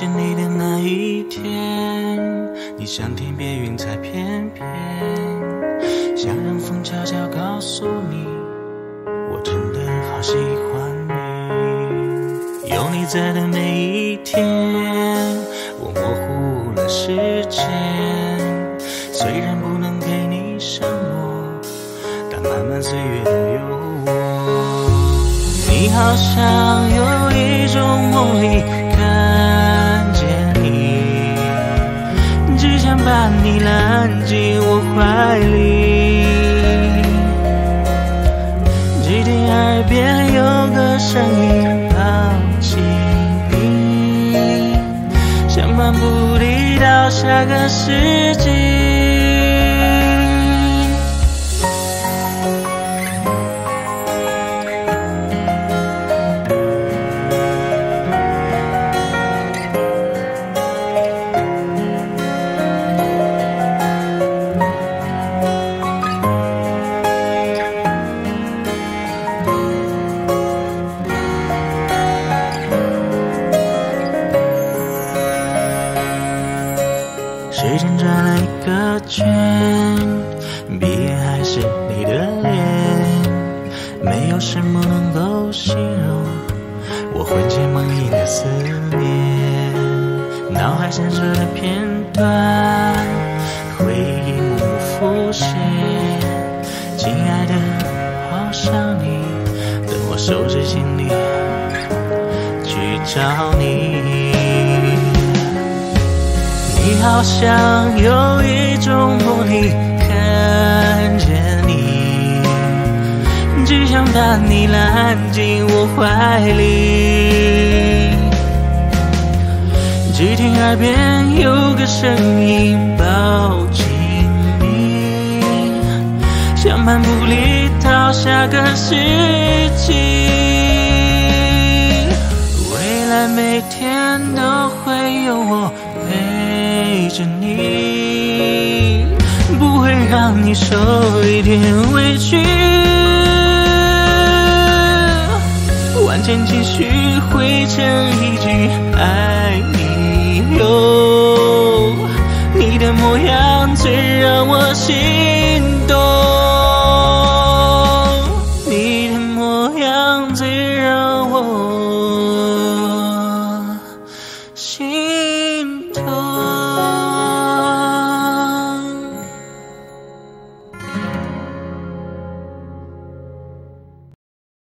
见你的那一天，你像天边云彩片片，想让风悄悄告诉你，我真的好喜欢你。有你在的每一天，我模糊了时间，虽然不能给你什么，但漫漫岁月都有我。你好像有一种魔力。把你揽进我怀里，只听耳边有个声音抱紧你，相伴不离到下个世纪。时间转了一个圈，毕业还是你的脸，没有什么能够形容我魂牵梦萦的思念。脑海闪烁的片段，回忆一幕幕浮现。亲爱的，好想你，等我收拾行李去找你。你好像有一种魔力，看见你，只想把你揽进我怀里。只听耳边有个声音抱紧你，相伴不离到下个世纪。未来每天都会有我陪。着你，不会让你受一点委屈。万千情绪汇成一句爱你哟，你的模样最让我心